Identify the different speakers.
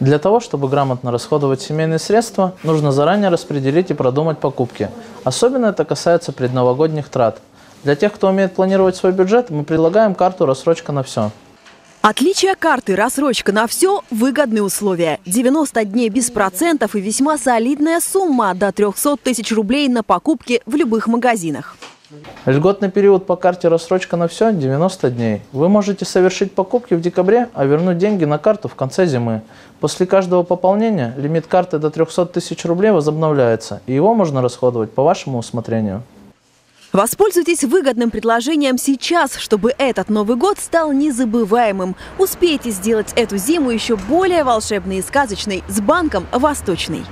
Speaker 1: Для того, чтобы грамотно расходовать семейные средства, нужно заранее распределить и продумать покупки. Особенно это касается предновогодних трат. Для тех, кто умеет планировать свой бюджет, мы предлагаем карту «Рассрочка на все».
Speaker 2: Отличие карты «Рассрочка на все» – выгодные условия. 90 дней без процентов и весьма солидная сумма – до 300 тысяч рублей на покупки в любых магазинах.
Speaker 1: Льготный период по карте «Рассрочка на все» – 90 дней. Вы можете совершить покупки в декабре, а вернуть деньги на карту в конце зимы. После каждого пополнения лимит карты до 300 тысяч рублей возобновляется, и его можно расходовать по вашему усмотрению.
Speaker 2: Воспользуйтесь выгодным предложением сейчас, чтобы этот Новый год стал незабываемым. Успейте сделать эту зиму еще более волшебной и сказочной с банком «Восточный».